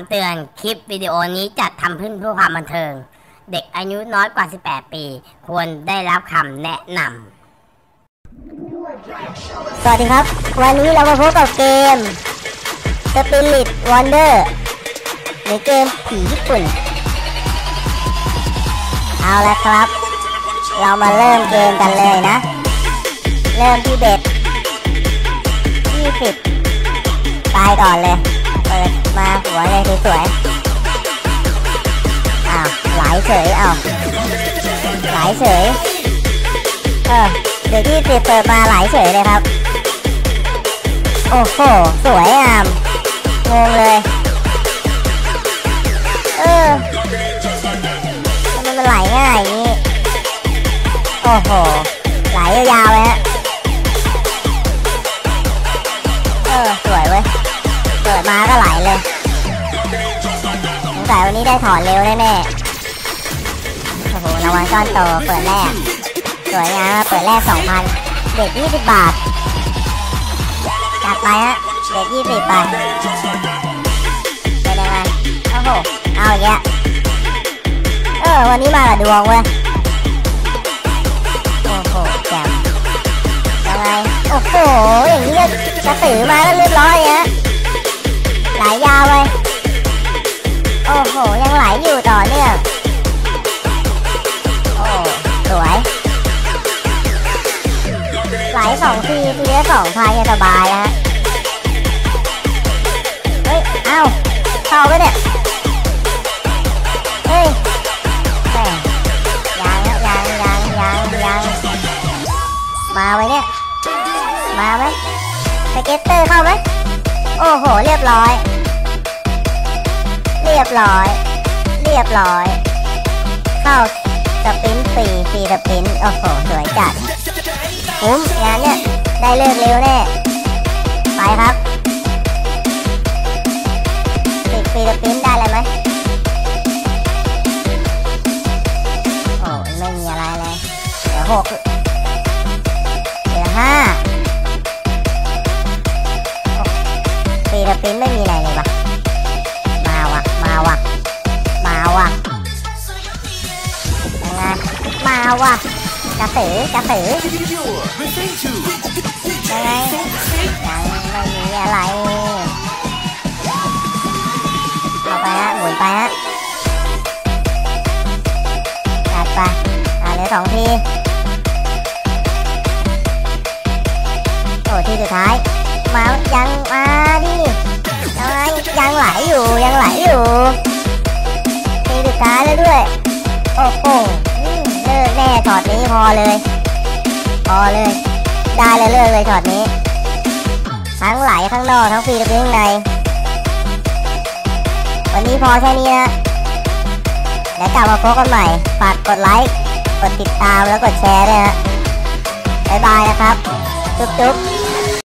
ำเตือน คลิปวิดีโอนี้จัดทำขึ้นเพื่อความบันเทิง เด็กอายุน้อยกว่า 18 ปี ควรได้รับคำแนะนำ สวัสดีครับ วันนี้เรามาพบกับเกม Spirit Wonder หรือเกมผีญี่ปุ่น เอาละครับ เรามาเริ่มเกมกันเลยนะ เริ่มที่เบ็ด20 ตายก่อนเลย เปิดมาหัวเลยสวยๆอ้าวไหลเฉยอ้าวไหลเฉยเออเดี๋ยวที่สิบเปิดมาไหลเฉยเลยครับ โอ้โหสวยงามงงเลยเออทำไมมันไหลง่ายอย่างนี้โอ้โห มาก็ไหลเลยสงสัยวันนี้ได้ถอนเร็วแน่ๆโอ้โหรางวัลก้อนโตเปิดแรก สวยงามเปิดแรก 2,000 เด็ก20 บาท จัดไปฮะ เด็ก20 ไปเป็นยังไงโอ้โห เอาอย่างเงี้ยเออ วันนี้มากับดวงเว้ย โอ้โหแจ่มยังไง โอ้โห อย่างนี้ก็กระสือมาก็เรียบร้อยฮะ ทีทีละสองพันยังสบายนะฮะเฮ้ย เอ้าเข้าไปเนี่ย เฮ้ยแหม่ยังยังยังยังยังมาไว้เนี่ย มาไหมสเก็ตเตอร์เข้าไหมโอ้โห เรียบร้อย เรียบร้อย เรียบร้อย เข้าสปินต์ฟรีฟรีสปินโอ้โห สวยจัดคุ้มงานเนี่ย ได้เลิกเร็วแน่ไปครับติดฟิลิปปินได้เลยไหมโอ้ไม่มีอะไรเลยเหลือหกเหลือห้าฟิลิปปินไม่มีอะไรเลยวะมาวะมาวะมาวะยังไงมาวะกระสือกระสือ ยังไงยังไม่มีอะไรเอาไปฮะหมุนไปฮะจัดไปอ่าเหลือสองทีโอ้ทีสุดท้ายมายังมาดิยังไงยังไหลอยู่ยังไหลอยู่ทีสุดท้ายแล้วด้วยโอ้โหเลิกแน่ช็อตนี้พอเลย พอเลย ได้เลยเรื่องเลยช็อตนี้ ทั้งไหลข้างนอกทั้งฟรีและข้างใน วันนี้พอแค่นี้นะเดี๋ยวกลับมาพบกันใหม่ ฝากกดไลค์ กดติดตามแล้วกดแชร์ด้วยนะบ๊ายบายนะครับ จุ๊บจุ๊บ